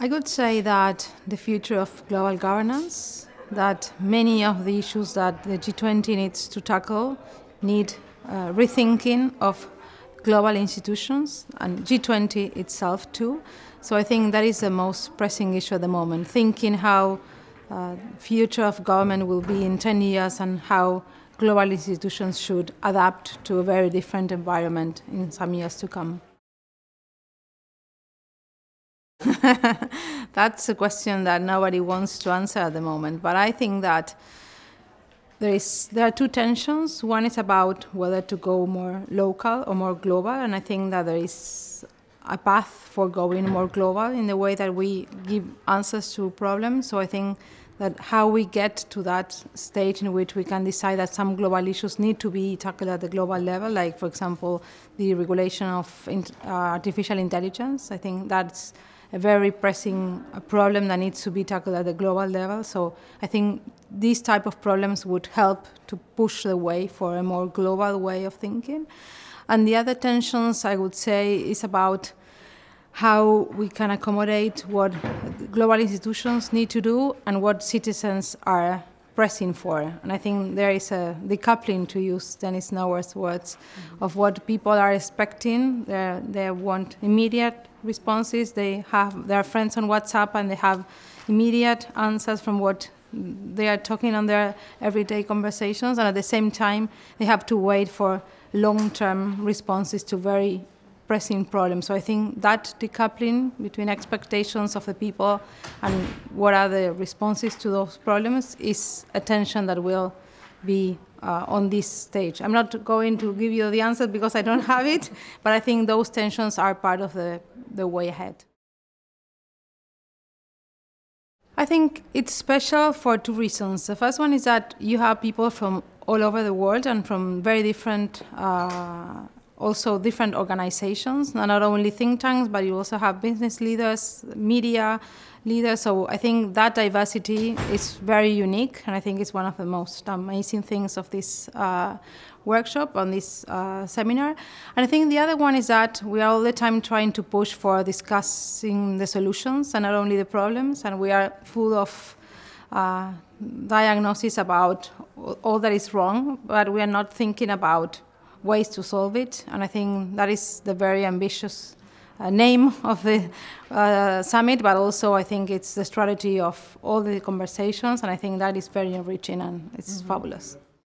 I would say that the future of global governance, that many of the issues that the G20 needs to tackle need uh, rethinking of global institutions and G20 itself too. So I think that is the most pressing issue at the moment, thinking how uh, future of government will be in 10 years and how global institutions should adapt to a very different environment in some years to come. That's a question that nobody wants to answer at the moment. But I think that there is there are two tensions. One is about whether to go more local or more global, and I think that there is a path for going more global in the way that we give answers to problems. So I think that how we get to that stage in which we can decide that some global issues need to be tackled at the global level, like for example the regulation of uh, artificial intelligence. I think that's a very pressing problem that needs to be tackled at the global level. So I think these type of problems would help to push the way for a more global way of thinking. And the other tensions, I would say, is about how we can accommodate what global institutions need to do and what citizens are pressing for. And I think there is a decoupling, to use Dennis Snower's words, mm-hmm. of what people are expecting. They're, they want immediate responses. They have their friends on WhatsApp and they have immediate answers from what they are talking on their everyday conversations. And at the same time, they have to wait for long-term responses to very pressing problems. So I think that decoupling between expectations of the people and what are the responses to those problems is a tension that will be uh, on this stage. I'm not going to give you the answer because I don't have it, but I think those tensions are part of the, the way ahead. I think it's special for two reasons. The first one is that you have people from all over the world and from very different uh, also different organizations, not only think tanks, but you also have business leaders, media leaders. So I think that diversity is very unique, and I think it's one of the most amazing things of this uh, workshop, on this uh, seminar. And I think the other one is that we are all the time trying to push for discussing the solutions and not only the problems, and we are full of uh, diagnosis about all that is wrong, but we are not thinking about ways to solve it. And I think that is the very ambitious uh, name of the uh, summit, but also I think it's the strategy of all the conversations, and I think that is very enriching and it's mm -hmm. fabulous.